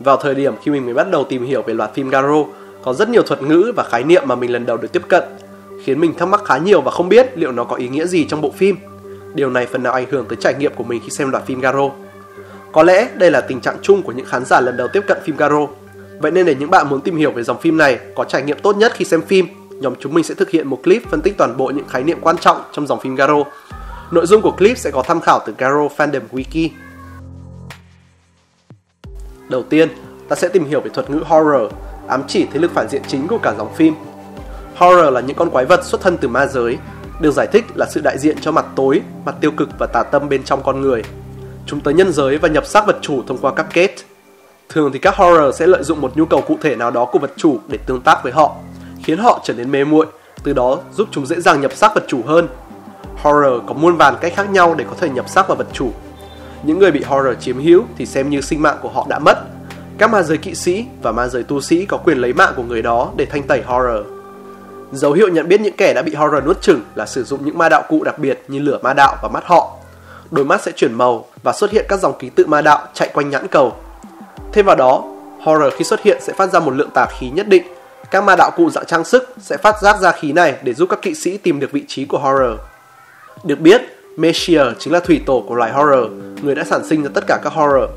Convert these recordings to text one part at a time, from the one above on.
Vào thời điểm khi mình mới bắt đầu tìm hiểu về loạt phim Garo, có rất nhiều thuật ngữ và khái niệm mà mình lần đầu được tiếp cận, khiến mình thắc mắc khá nhiều và không biết liệu nó có ý nghĩa gì trong bộ phim. Điều này phần nào ảnh hưởng tới trải nghiệm của mình khi xem loạt phim Garo. Có lẽ đây là tình trạng chung của những khán giả lần đầu tiếp cận phim Garo. Vậy nên để những bạn muốn tìm hiểu về dòng phim này có trải nghiệm tốt nhất khi xem phim, nhóm chúng mình sẽ thực hiện một clip phân tích toàn bộ những khái niệm quan trọng trong dòng phim Garo. Nội dung của clip sẽ có tham khảo từ Garo Fandom Wiki. Đầu tiên, ta sẽ tìm hiểu về thuật ngữ horror, ám chỉ thế lực phản diện chính của cả dòng phim. Horror là những con quái vật xuất thân từ ma giới, được giải thích là sự đại diện cho mặt tối, mặt tiêu cực và tà tâm bên trong con người. Chúng tới nhân giới và nhập xác vật chủ thông qua các kết. Thường thì các horror sẽ lợi dụng một nhu cầu cụ thể nào đó của vật chủ để tương tác với họ, khiến họ trở nên mê muội, từ đó giúp chúng dễ dàng nhập xác vật chủ hơn. Horror có muôn vàn cách khác nhau để có thể nhập xác vào vật chủ. Những người bị horror chiếm hữu thì xem như sinh mạng của họ đã mất. Các ma giới kỵ sĩ và ma giới tu sĩ có quyền lấy mạng của người đó để thanh tẩy horror. Dấu hiệu nhận biết những kẻ đã bị horror nuốt chửng là sử dụng những ma đạo cụ đặc biệt như lửa ma đạo và mắt họ. Đôi mắt sẽ chuyển màu và xuất hiện các dòng ký tự ma đạo chạy quanh nhãn cầu. Thêm vào đó, horror khi xuất hiện sẽ phát ra một lượng tà khí nhất định. Các ma đạo cụ dạng trang sức sẽ phát giác ra khí này để giúp các kỵ sĩ tìm được vị trí của horror. Được biết, Messier chính là thủy tổ của loài horror, người đã sản sinh ra tất cả các horror.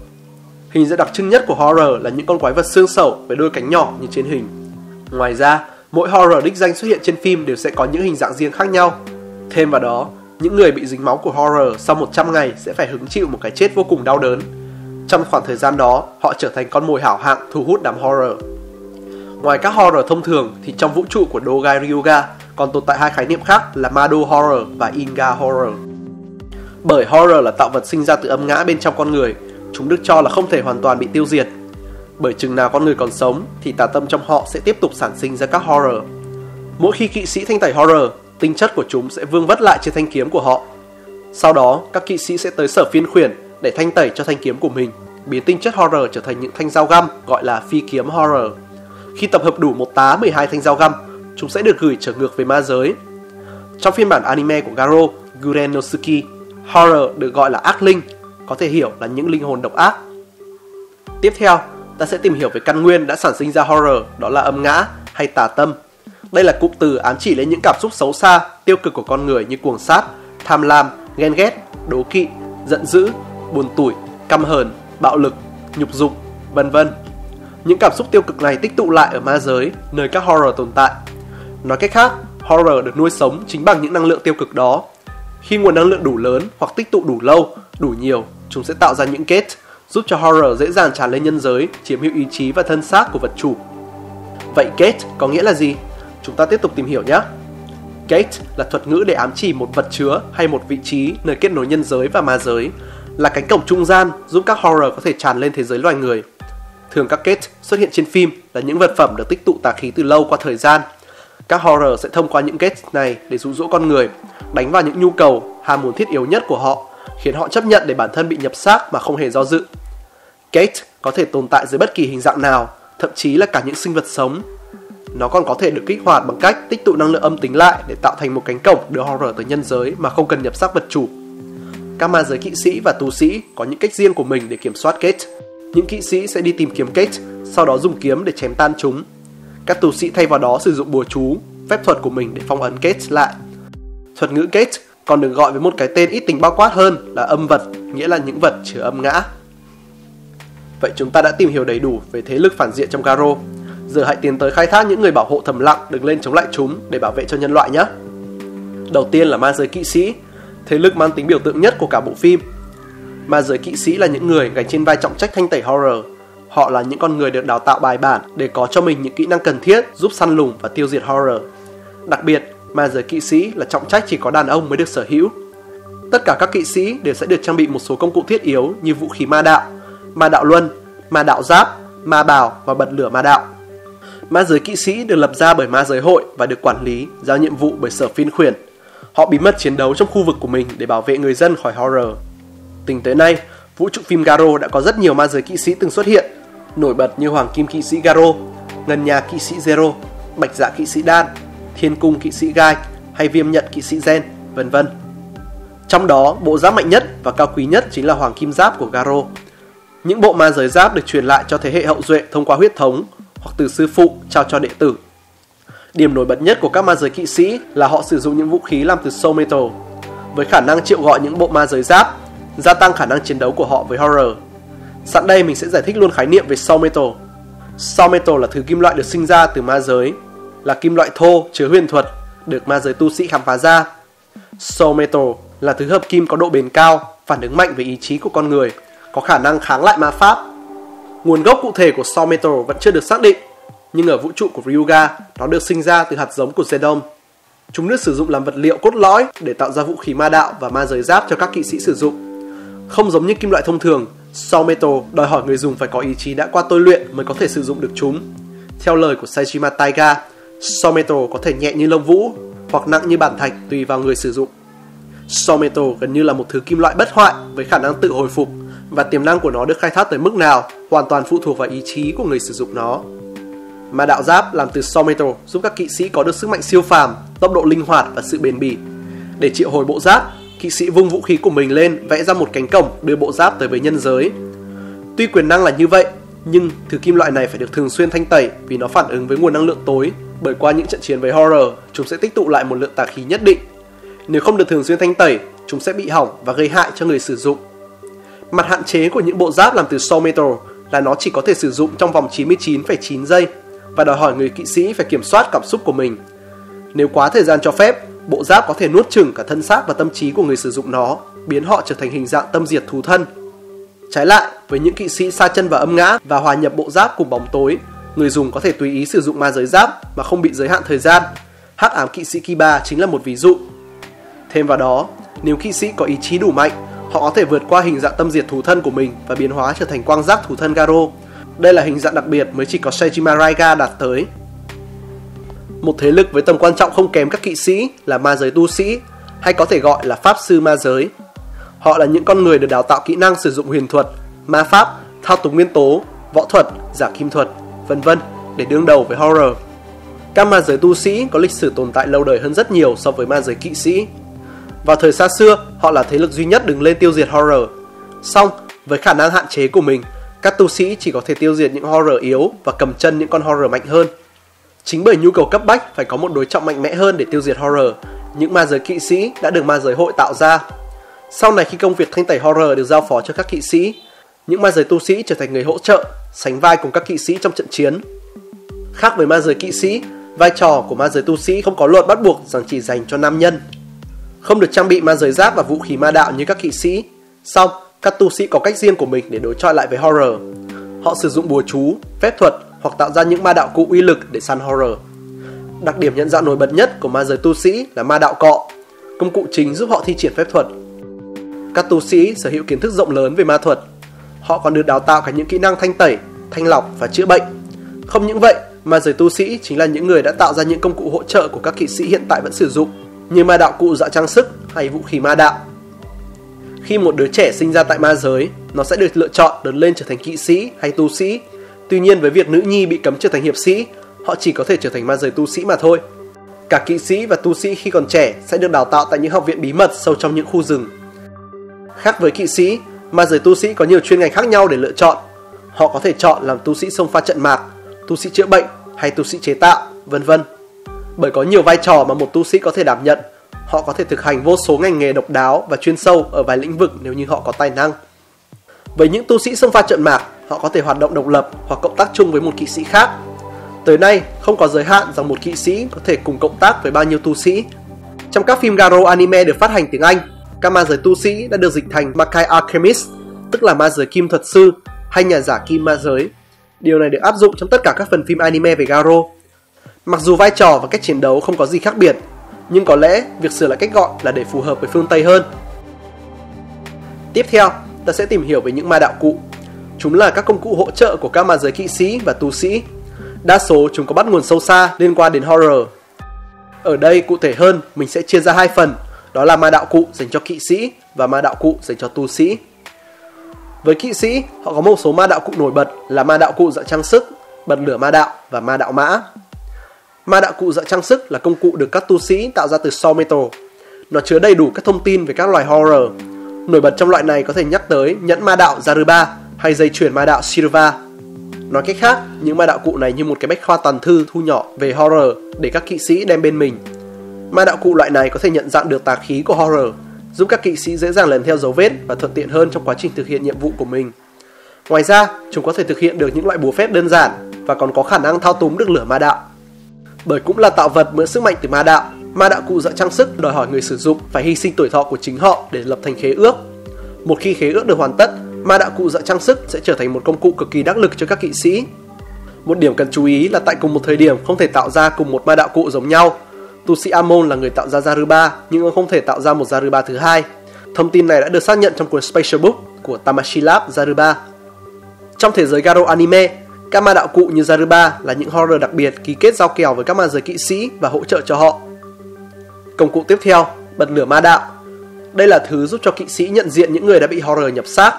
Hình dạng đặc trưng nhất của horror là những con quái vật xương sẩu với đôi cánh nhỏ như trên hình. Ngoài ra, mỗi horror đích danh xuất hiện trên phim đều sẽ có những hình dạng riêng khác nhau. Thêm vào đó, những người bị dính máu của horror sau 100 ngày sẽ phải hứng chịu một cái chết vô cùng đau đớn. Trong khoảng thời gian đó, họ trở thành con mồi hảo hạng thu hút đám horror. Ngoài các horror thông thường thì trong vũ trụ của Dogai Ryuga còn tồn tại hai khái niệm khác là Mado Horror và Inga Horror. Bởi horror là tạo vật sinh ra từ âm ngã bên trong con người, chúng được cho là không thể hoàn toàn bị tiêu diệt. Bởi chừng nào con người còn sống thì tà tâm trong họ sẽ tiếp tục sản sinh ra các horror. Mỗi khi kỵ sĩ thanh tẩy horror, tinh chất của chúng sẽ vương vất lại trên thanh kiếm của họ. Sau đó, các kỵ sĩ sẽ tới sở phiên khuyển để thanh tẩy cho thanh kiếm của mình, biến tinh chất horror trở thành những thanh dao găm gọi là phi kiếm horror. Khi tập hợp đủ một tá 12 thanh dao găm, chúng sẽ được gửi trở ngược về ma giới. Trong phiên bản anime của Garo, Guren no horror được gọi là ác linh, có thể hiểu là những linh hồn độc ác. Tiếp theo, ta sẽ tìm hiểu về căn nguyên đã sản sinh ra horror, đó là âm ngã hay tà tâm. Đây là cụm từ ám chỉ đến những cảm xúc xấu xa, tiêu cực của con người như cuồng sát, tham lam, ghen ghét, đố kỵ, giận dữ, buồn tủi, căm hờn, bạo lực, nhục dục, vân vân. Những cảm xúc tiêu cực này tích tụ lại ở ma giới, nơi các horror tồn tại. Nói cách khác, horror được nuôi sống chính bằng những năng lượng tiêu cực đó. Khi nguồn năng lượng đủ lớn hoặc tích tụ đủ lâu, đủ nhiều, chúng sẽ tạo ra những kết, giúp cho horror dễ dàng tràn lên nhân giới, chiếm hữu ý chí và thân xác của vật chủ. Vậy kết có nghĩa là gì? Chúng ta tiếp tục tìm hiểu nhé. Gate là thuật ngữ để ám chỉ một vật chứa hay một vị trí nơi kết nối nhân giới và ma giới, là cánh cổng trung gian giúp các horror có thể tràn lên thế giới loài người. Thường các kết xuất hiện trên phim là những vật phẩm được tích tụ tà khí từ lâu qua thời gian. Các horror sẽ thông qua những gates này để dụ dỗ con người, đánh vào những nhu cầu, ham muốn thiết yếu nhất của họ, khiến họ chấp nhận để bản thân bị nhập xác mà không hề do dự. Gate có thể tồn tại dưới bất kỳ hình dạng nào, thậm chí là cả những sinh vật sống. Nó còn có thể được kích hoạt bằng cách tích tụ năng lượng âm tính lại để tạo thành một cánh cổng đưa horror tới nhân giới mà không cần nhập xác vật chủ. Các ma giới kỵ sĩ và tu sĩ có những cách riêng của mình để kiểm soát Gate. Những kỵ sĩ sẽ đi tìm kiếm Gate, sau đó dùng kiếm để chém tan chúng. Các tu sĩ thay vào đó sử dụng bùa chú, phép thuật của mình để phong ấn Gates lại. Thuật ngữ Gates còn được gọi với một cái tên ít tính bao quát hơn là âm vật, nghĩa là những vật chứa âm ngã. Vậy chúng ta đã tìm hiểu đầy đủ về thế lực phản diện trong Garo. Giờ hãy tiến tới khai thác những người bảo hộ thầm lặng đứng lên chống lại chúng để bảo vệ cho nhân loại nhé. Đầu tiên là ma giới kỵ sĩ, thế lực mang tính biểu tượng nhất của cả bộ phim. Ma giới kỵ sĩ là những người gánh trên vai trọng trách thanh tẩy horror. Họ là những con người được đào tạo bài bản để có cho mình những kỹ năng cần thiết giúp săn lùng và tiêu diệt horror. Đặc biệt, ma giới kỵ sĩ là trọng trách chỉ có đàn ông mới được sở hữu. Tất cả các kỵ sĩ đều sẽ được trang bị một số công cụ thiết yếu như vũ khí ma đạo, ma đạo luân, ma đạo giáp, ma bào và bật lửa ma đạo. Ma giới kỵ sĩ được lập ra bởi ma giới hội và được quản lý, giao nhiệm vụ bởi sở phiên khuyển. Họ bí mật chiến đấu trong khu vực của mình để bảo vệ người dân khỏi horror. Tính tới nay, vũ trụ phim Garo đã có rất nhiều ma giới kỵ sĩ từng xuất hiện, nổi bật như Hoàng Kim kỵ sĩ Garo, Ngân Nhà kỵ sĩ Zero, Bạch Dạ kỵ sĩ Dan, Thiên Cung kỵ sĩ Gai hay Viêm Nhận kỵ sĩ Gen, vân vân. Trong đó, bộ giáp mạnh nhất và cao quý nhất chính là Hoàng Kim Giáp của Garo. Những bộ ma giới giáp được truyền lại cho thế hệ hậu duệ thông qua huyết thống hoặc từ sư phụ trao cho đệ tử. Điểm nổi bật nhất của các ma giới kỵ sĩ là họ sử dụng những vũ khí làm từ soul metal, với khả năng triệu gọi những bộ ma giới giáp, gia tăng khả năng chiến đấu của họ với horror. Sẵn đây mình sẽ giải thích luôn khái niệm về soul metal. Soul metal là thứ kim loại được sinh ra từ ma giới, là kim loại thô chứa huyền thuật được ma giới tu sĩ khám phá ra. Soul metal là thứ hợp kim có độ bền cao, phản ứng mạnh với ý chí của con người, có khả năng kháng lại ma pháp. Nguồn gốc cụ thể của Soul metal vẫn chưa được xác định, nhưng ở vũ trụ của Ryuga, nó được sinh ra từ hạt giống của Zedom. Chúng được sử dụng làm vật liệu cốt lõi để tạo ra vũ khí ma đạo và ma giới giáp cho các kỵ sĩ sử dụng. Không giống như kim loại thông thường, Soul Metal đòi hỏi người dùng phải có ý chí đã qua tôi luyện mới có thể sử dụng được chúng. Theo lời của Saijima Taiga, Soul Metal có thể nhẹ như lông vũ hoặc nặng như bản thạch tùy vào người sử dụng. Soul Metal gần như là một thứ kim loại bất hoại với khả năng tự hồi phục và tiềm năng của nó được khai thác tới mức nào hoàn toàn phụ thuộc vào ý chí của người sử dụng nó. Ma đạo giáp làm từ Soul Metal giúp các kỵ sĩ có được sức mạnh siêu phàm, tốc độ linh hoạt và sự bền bỉ. Để triệu hồi bộ giáp, kỵ sĩ vung vũ khí của mình lên vẽ ra một cánh cổng đưa bộ giáp tới với nhân giới. Tuy quyền năng là như vậy, nhưng thứ kim loại này phải được thường xuyên thanh tẩy vì nó phản ứng với nguồn năng lượng tối bởi qua những trận chiến với horror, chúng sẽ tích tụ lại một lượng tà khí nhất định. Nếu không được thường xuyên thanh tẩy, chúng sẽ bị hỏng và gây hại cho người sử dụng. Mặt hạn chế của những bộ giáp làm từ soul metal là nó chỉ có thể sử dụng trong vòng 99,9 giây và đòi hỏi người kỵ sĩ phải kiểm soát cảm xúc của mình. Nếu quá thời gian cho phép, bộ giáp có thể nuốt chửng cả thân xác và tâm trí của người sử dụng nó, biến họ trở thành hình dạng tâm diệt thú thân. Trái lại, với những kỵ sĩ xa chân và âm ngã và hòa nhập bộ giáp cùng bóng tối, người dùng có thể tùy ý sử dụng ma giới giáp mà không bị giới hạn thời gian. Hắc ám kỵ sĩ Kiba chính là một ví dụ. Thêm vào đó, nếu kỵ sĩ có ý chí đủ mạnh, họ có thể vượt qua hình dạng tâm diệt thú thân của mình và biến hóa trở thành quang giác thú thân Garo. Đây là hình dạng đặc biệt mới chỉ có Sejima Raiga đạt tới. Một thế lực với tầm quan trọng không kém các kỵ sĩ là ma giới tu sĩ, hay có thể gọi là pháp sư ma giới. Họ là những con người được đào tạo kỹ năng sử dụng huyền thuật, ma pháp, thao túng nguyên tố, võ thuật, giả kim thuật, vân vân để đương đầu với horror. Các ma giới tu sĩ có lịch sử tồn tại lâu đời hơn rất nhiều so với ma giới kỵ sĩ. Vào thời xa xưa, họ là thế lực duy nhất đứng lên tiêu diệt horror. Song, với khả năng hạn chế của mình, các tu sĩ chỉ có thể tiêu diệt những horror yếu và cầm chân những con horror mạnh hơn. Chính bởi nhu cầu cấp bách phải có một đối trọng mạnh mẽ hơn để tiêu diệt horror, những ma giới kỵ sĩ đã được ma giới hội tạo ra. Sau này khi công việc thanh tẩy horror được giao phó cho các kỵ sĩ, những ma giới tu sĩ trở thành người hỗ trợ, sánh vai cùng các kỵ sĩ trong trận chiến. Khác với ma giới kỵ sĩ, vai trò của ma giới tu sĩ không có luật bắt buộc rằng chỉ dành cho nam nhân. Không được trang bị ma giới giáp và vũ khí ma đạo như các kỵ sĩ. Xong, các tu sĩ có cách riêng của mình để đối chọi lại với horror. Họ sử dụng bùa chú, phép thuật hoặc tạo ra những ma đạo cụ uy lực để săn horror. Đặc điểm nhận dạng nổi bật nhất của ma giới tu sĩ là ma đạo cọ, công cụ chính giúp họ thi triển phép thuật. Các tu sĩ sở hữu kiến thức rộng lớn về ma thuật. Họ còn được đào tạo cả những kỹ năng thanh tẩy, thanh lọc và chữa bệnh. Không những vậy, ma giới tu sĩ chính là những người đã tạo ra những công cụ hỗ trợ của các kỵ sĩ hiện tại vẫn sử dụng, như ma đạo cụ dạ trang sức hay vũ khí ma đạo. Khi một đứa trẻ sinh ra tại ma giới, nó sẽ được lựa chọn lớn lên trở thành kỵ sĩ hay tu sĩ. Tuy nhiên với việc nữ nhi bị cấm trở thành hiệp sĩ, họ chỉ có thể trở thành ma giới tu sĩ mà thôi. Cả kỵ sĩ và tu sĩ khi còn trẻ sẽ được đào tạo tại những học viện bí mật sâu trong những khu rừng. Khác với kỵ sĩ, ma giới tu sĩ có nhiều chuyên ngành khác nhau để lựa chọn. Họ có thể chọn làm tu sĩ xông pha trận mạc, tu sĩ chữa bệnh hay tu sĩ chế tạo, vân vân. Bởi có nhiều vai trò mà một tu sĩ có thể đảm nhận, họ có thể thực hành vô số ngành nghề độc đáo và chuyên sâu ở vài lĩnh vực nếu như họ có tài năng. Với những tu sĩ xông pha trận mạc, họ có thể hoạt động độc lập hoặc cộng tác chung với một kỵ sĩ khác. Tới nay, không có giới hạn rằng một kỵ sĩ có thể cùng cộng tác với bao nhiêu tu sĩ. Trong các phim Garo anime được phát hành tiếng Anh, các ma giới tu sĩ đã được dịch thành Makai Alchemist, tức là ma giới kim thuật sư hay nhà giả kim ma giới. Điều này được áp dụng trong tất cả các phần phim anime về Garo. Mặc dù vai trò và cách chiến đấu không có gì khác biệt, nhưng có lẽ việc sửa lại cách gọi là để phù hợp với phương Tây hơn. Tiếp theo, ta sẽ tìm hiểu về những ma đạo cụ. Chúng là các công cụ hỗ trợ của các ma giới kỵ sĩ và tu sĩ. Đa số chúng có bắt nguồn sâu xa liên quan đến horror. Ở đây cụ thể hơn, mình sẽ chia ra hai phần, đó là ma đạo cụ dành cho kỵ sĩ và ma đạo cụ dành cho tu sĩ. Với kỵ sĩ, họ có một số ma đạo cụ nổi bật là ma đạo cụ dạng trang sức, bật lửa ma đạo và ma đạo mã. Ma đạo cụ dạng trang sức là công cụ được các tu sĩ tạo ra từ soul metal. Nó chứa đầy đủ các thông tin về các loài horror. Nổi bật trong loại này có thể nhắc tới nhẫn ma đạo Zaruba, hay dây chuyền ma đạo Silva. Nói cách khác, những ma đạo cụ này như một cái bách khoa toàn thư thu nhỏ về horror để các kỵ sĩ đem bên mình. Ma đạo cụ loại này có thể nhận dạng được tà khí của horror, giúp các kỵ sĩ dễ dàng lần theo dấu vết và thuận tiện hơn trong quá trình thực hiện nhiệm vụ của mình. Ngoài ra, chúng có thể thực hiện được những loại bùa phép đơn giản và còn có khả năng thao túng được lửa ma đạo. Bởi cũng là tạo vật mượn sức mạnh từ ma đạo, ma đạo cụ dạng trang sức đòi hỏi người sử dụng phải hy sinh tuổi thọ của chính họ để lập thành khế ước. Một khi khế ước được hoàn tất, ma đạo cụ dạng trang sức sẽ trở thành một công cụ cực kỳ đắc lực cho các kỵ sĩ. Một điểm cần chú ý là tại cùng một thời điểm không thể tạo ra cùng một ma đạo cụ giống nhau. Tu sĩ Amon là người tạo ra Zaruba nhưng ông không thể tạo ra một Zaruba thứ hai. Thông tin này đã được xác nhận trong cuốn Special Book của Tamashii Lab Zaruba. Trong thế giới Garo anime, các ma đạo cụ như Zaruba là những horror đặc biệt ký kết giao kèo với các ma giới kỵ sĩ và hỗ trợ cho họ. Công cụ tiếp theo, bật lửa ma đạo. Đây là thứ giúp cho kỵ sĩ nhận diện những người đã bị horror nhập xác.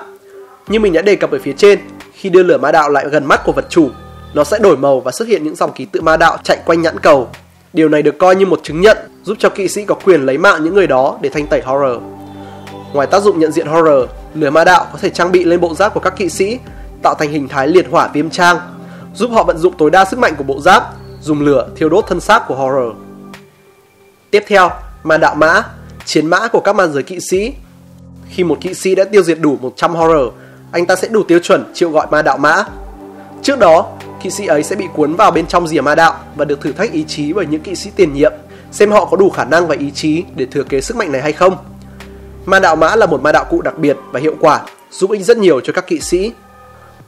Như mình đã đề cập ở phía trên, khi đưa lửa ma đạo lại gần mắt của vật chủ, nó sẽ đổi màu và xuất hiện những dòng ký tự ma đạo chạy quanh nhãn cầu. Điều này được coi như một chứng nhận giúp cho kỵ sĩ có quyền lấy mạng những người đó để thanh tẩy horror. Ngoài tác dụng nhận diện horror, lửa ma đạo có thể trang bị lên bộ giáp của các kỵ sĩ tạo thành hình thái liệt hỏa viêm trang, giúp họ vận dụng tối đa sức mạnh của bộ giáp, dùng lửa thiêu đốt thân xác của horror. Tiếp theo, ma đạo mã, chiến mã của các ma giới kỵ sĩ. Khi một kỵ sĩ đã tiêu diệt đủ 100 horror, anh ta sẽ đủ tiêu chuẩn chịu gọi ma đạo mã. Trước đó, kỵ sĩ ấy sẽ bị cuốn vào bên trong rìa ma đạo và được thử thách ý chí bởi những kỵ sĩ tiền nhiệm, xem họ có đủ khả năng và ý chí để thừa kế sức mạnh này hay không. Ma đạo mã là một ma đạo cụ đặc biệt và hiệu quả, giúp ích rất nhiều cho các kỵ sĩ.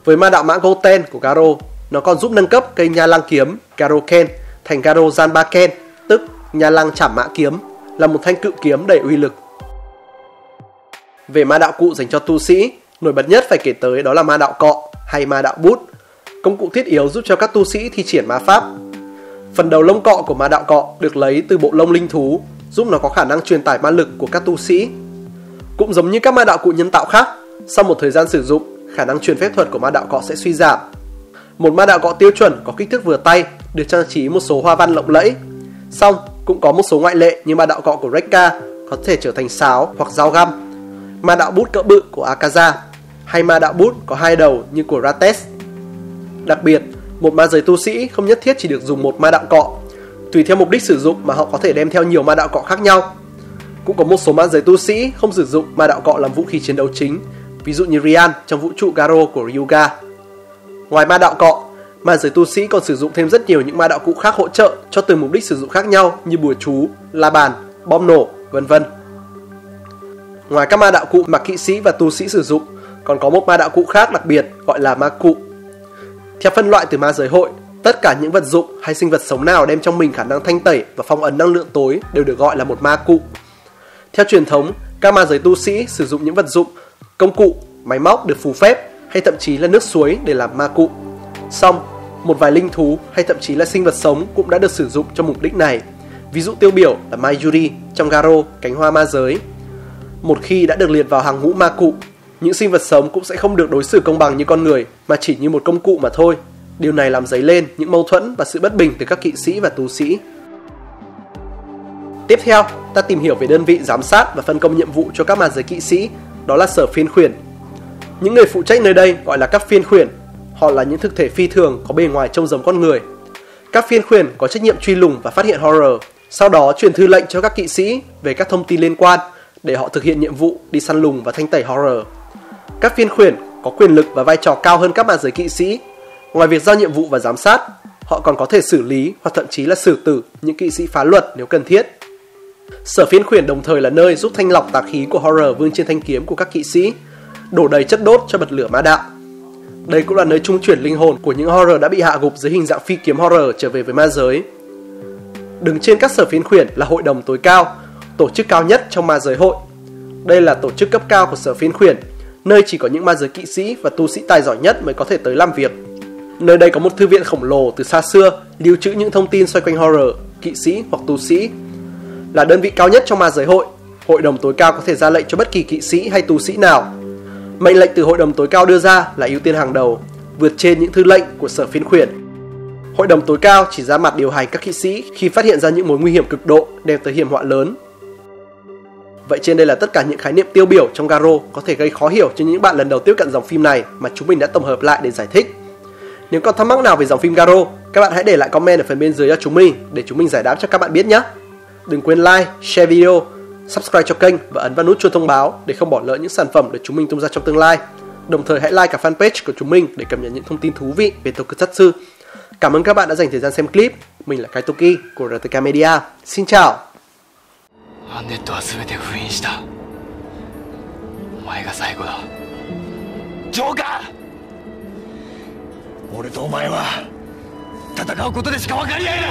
Với ma đạo mã Goten của Garo, nó còn giúp nâng cấp cây nha lăng kiếm Garoken thành Garo Zanbaken, tức nha lăng chảm mã kiếm, là một thanh cự kiếm đầy uy lực. Về ma đạo cụ dành cho tu sĩ, nổi bật nhất phải kể tới đó là ma đạo cọ hay ma đạo bút, công cụ thiết yếu giúp cho các tu sĩ thi triển ma pháp. Phần đầu lông cọ của ma đạo cọ được lấy từ bộ lông linh thú, giúp nó có khả năng truyền tải ma lực của các tu sĩ. Cũng giống như các ma đạo cụ nhân tạo khác, sau một thời gian sử dụng, khả năng truyền phép thuật của ma đạo cọ sẽ suy giảm. Một ma đạo cọ tiêu chuẩn có kích thước vừa tay, được trang trí một số hoa văn lộng lẫy. Xong, cũng có một số ngoại lệ như ma đạo cọ của Rekka có thể trở thành sáo hoặc dao găm. Ma đạo bút cỡ bự của Akaza hay ma đạo bút có hai đầu như của Rates. Đặc biệt, một ma giới tu sĩ không nhất thiết chỉ được dùng một ma đạo cọ. Tùy theo mục đích sử dụng mà họ có thể đem theo nhiều ma đạo cọ khác nhau. Cũng có một số ma giới tu sĩ không sử dụng ma đạo cọ làm vũ khí chiến đấu chính ví dụ như Rian trong vũ trụ Garo của Ryuga. Ngoài ma đạo cọ, ma giới tu sĩ còn sử dụng thêm rất nhiều những ma đạo cụ khác hỗ trợ cho từng mục đích sử dụng khác nhau như bùa chú, la bàn, bom nổ, vân vân. Ngoài các ma đạo cụ mà kỵ sĩ và tu sĩ sử dụng, còn có một ma đạo cụ khác đặc biệt gọi là ma cụ. Theo phân loại từ ma giới hội, tất cả những vật dụng hay sinh vật sống nào đem trong mình khả năng thanh tẩy và phong ấn năng lượng tối đều được gọi là một ma cụ. Theo truyền thống, các ma giới tu sĩ sử dụng những vật dụng công cụ, máy móc được phù phép hay thậm chí là nước suối để làm ma cụ. Xong, một vài linh thú hay thậm chí là sinh vật sống cũng đã được sử dụng cho mục đích này. Ví dụ tiêu biểu là Mayuri trong Garo, cánh hoa ma giới. Một khi đã được liệt vào hàng ngũ ma cụ, những sinh vật sống cũng sẽ không được đối xử công bằng như con người mà chỉ như một công cụ mà thôi. Điều này làm dấy lên những mâu thuẫn và sự bất bình từ các kỵ sĩ và tu sĩ. Tiếp theo, ta tìm hiểu về đơn vị giám sát và phân công nhiệm vụ cho các ma giới kỵ sĩ đó là sở phiên khuyển. Những người phụ trách nơi đây gọi là các phiên khuyển. Họ là những thực thể phi thường có bề ngoài trông giống con người. Các phiên khuyển có trách nhiệm truy lùng và phát hiện horror, sau đó truyền thư lệnh cho các kỵ sĩ về các thông tin liên quan để họ thực hiện nhiệm vụ đi săn lùng và thanh tẩy horror. Các phiên khuyển có quyền lực và vai trò cao hơn các ma giới kỵ sĩ. Ngoài việc giao nhiệm vụ và giám sát, họ còn có thể xử lý hoặc thậm chí là xử tử những kỵ sĩ phá luật nếu cần thiết. Sở phiên khuyển đồng thời là nơi giúp thanh lọc tà khí của horror vương trên thanh kiếm của các kỵ sĩ, đổ đầy chất đốt cho bật lửa ma đạo. Đây cũng là nơi trung chuyển linh hồn của những horror đã bị hạ gục dưới hình dạng phi kiếm horror trở về với ma giới. Đứng trên các sở phiên khuyển là hội đồng tối cao, tổ chức cao nhất trong ma giới hội. Đây là tổ chức cấp cao của sở phiên khuyển, nơi chỉ có những ma giới kỵ sĩ và tu sĩ tài giỏi nhất mới có thể tới làm việc. Nơi đây có một thư viện khổng lồ từ xa xưa, lưu trữ những thông tin xoay quanh horror, kỵ sĩ hoặc tu sĩ là đơn vị cao nhất trong ma giới hội. Hội đồng tối cao có thể ra lệnh cho bất kỳ kỵ sĩ hay tu sĩ nào. Mệnh lệnh từ hội đồng tối cao đưa ra là ưu tiên hàng đầu, vượt trên những thư lệnh của sở phiên khuyển. Hội đồng tối cao chỉ ra mặt điều hành các kỵ sĩ khi phát hiện ra những mối nguy hiểm cực độ đem tới hiểm họa lớn. Vậy trên đây là tất cả những khái niệm tiêu biểu trong Garo có thể gây khó hiểu cho những bạn lần đầu tiếp cận dòng phim này mà chúng mình đã tổng hợp lại để giải thích. Nếu còn thắc mắc nào về dòng phim Garo, các bạn hãy để lại comment ở phần bên dưới cho chúng mình để chúng mình giải đáp cho các bạn biết nhé. Đừng quên like, share video, subscribe cho kênh và ấn vào nút chuông thông báo để không bỏ lỡ những sản phẩm được chúng mình tung ra trong tương lai. Đồng thời hãy like cả fanpage của chúng mình để cập nhật những thông tin thú vị về Tokusatsu. Cảm ơn các bạn đã dành thời gian xem clip. Mình là Kaitoki của RTK Media. Xin chào! アンネットは全て封印した。お前が最後だ。ジョーカー！俺とお前は戦うことでしか分かり合えない！